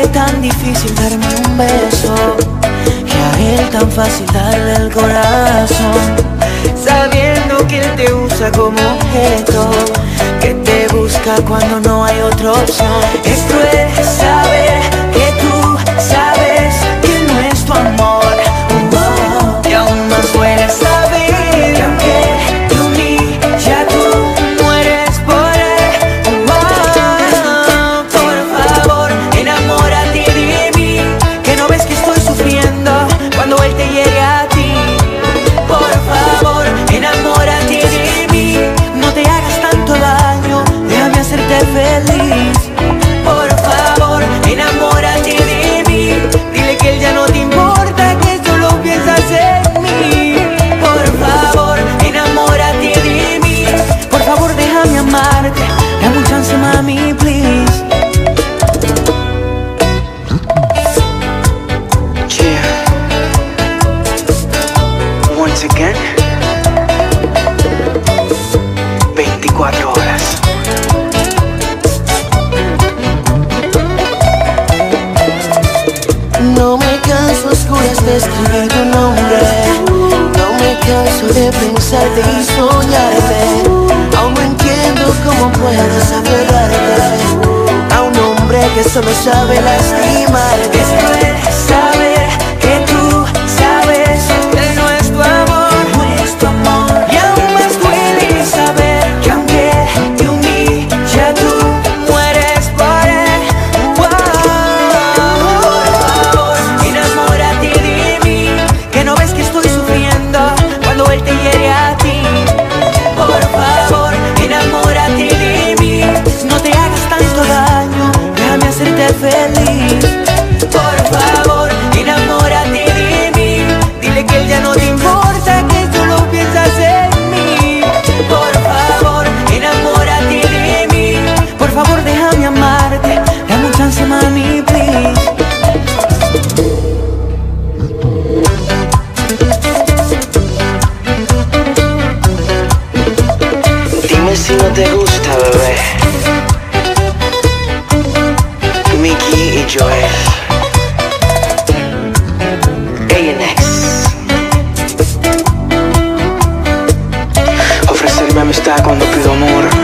tan difícil darme un beso que a él tan fácil darle el corazón. Sabiendo que él te usa como objeto, que te busca cuando no hay otra opción. Es cruel saber feliz. De escribir tu nombre. No me canso de pensarte y soñarte. Aún no entiendo cómo puedes aferrarte A un hombre que solo sabe lastimarte feliz. Por favor, enamórate de mí. Dile que él ya no te importa Que solo piensas en mí. Por favor, enamórate de mí. Por favor, déjame amarte. Dame un chance, mami, please. Dime si no te gusta, bebé. Mikey and Joel. A and X. Ofrecerme amistad cuando pido amor